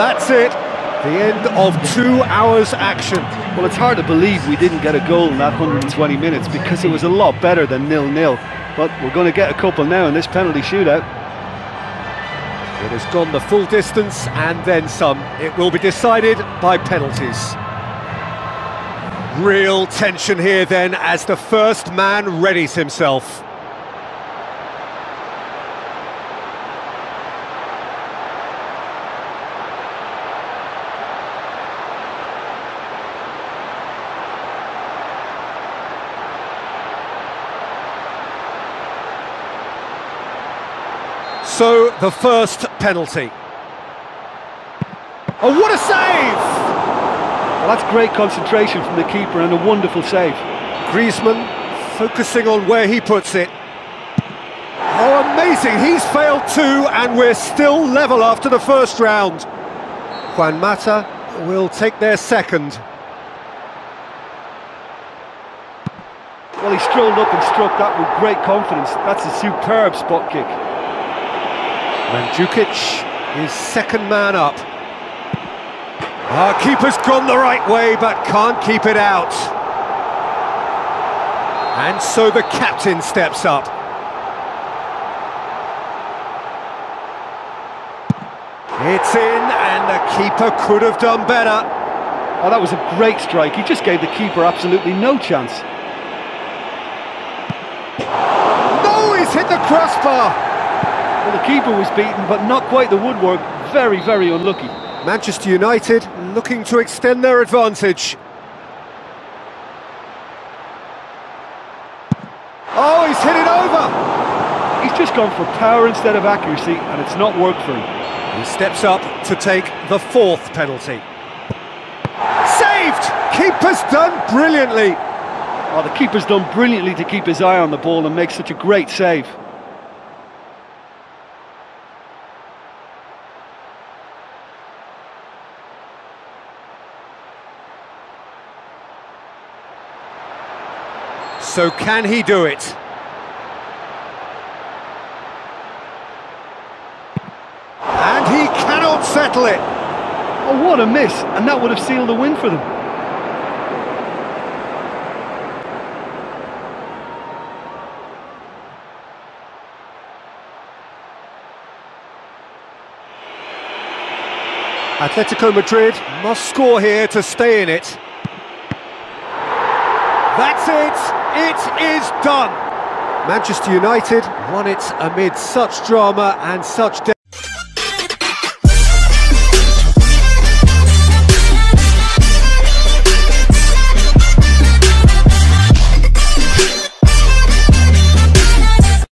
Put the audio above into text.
that's it. The end of two hours action. Well, it's hard to believe we didn't get a goal in that 120 minutes because it was a lot better than nil-nil. But we're going to get a couple now in this penalty shootout. It has gone the full distance and then some. It will be decided by penalties. Real tension here then as the first man readies himself. So, the first penalty. Oh, what a save! Well, that's great concentration from the keeper and a wonderful save. Griezmann focusing on where he puts it. Oh, amazing! He's failed too, and we're still level after the first round. Juan Mata will take their second. Well, he strolled up and struck that with great confidence. That's a superb spot kick. Mandzukic is second man up. Our keeper's gone the right way, but can't keep it out. And so the captain steps up. It's in, and the keeper could have done better. Oh, that was a great strike. He just gave the keeper absolutely no chance. No, he's hit the crossbar. Well, the keeper was beaten, but not quite the woodwork. Very, very unlucky. Manchester United looking to extend their advantage. Oh, he's hit it over! He's just gone for power instead of accuracy, and it's not worked for him. He steps up to take the fourth penalty. Saved! Keeper's done brilliantly! Oh, the keeper's done brilliantly to keep his eye on the ball and make such a great save. So can he do it? And he cannot settle it. Oh, what a miss, and that would have sealed the win for them. Atlético Madrid must score here to stay in it. That's it! It is done! Manchester United won it amid such drama and such...